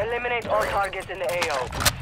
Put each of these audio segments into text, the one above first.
Eliminate all targets in the AO.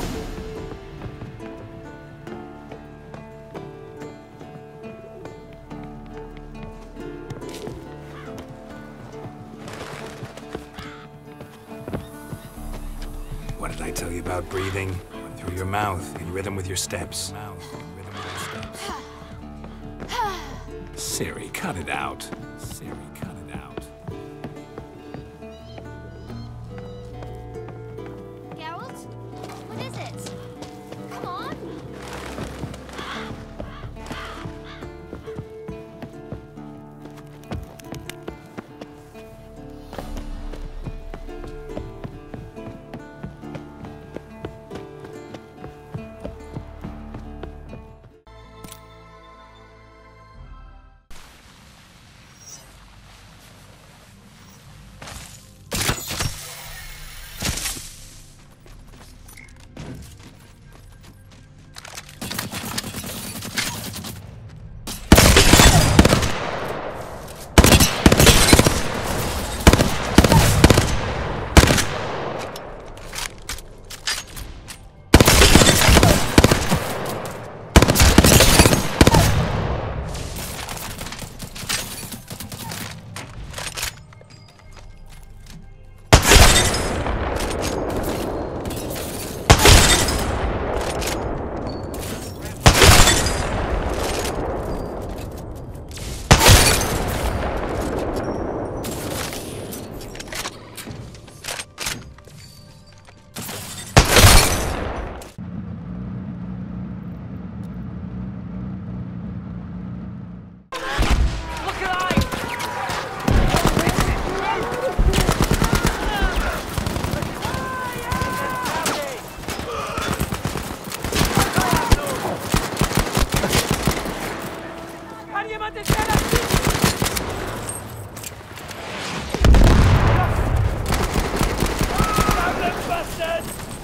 Fall. What did I tell you about breathing? Through your mouth, in rhythm with your steps. Mouth, with your steps. Ciri, cut it out. Dead!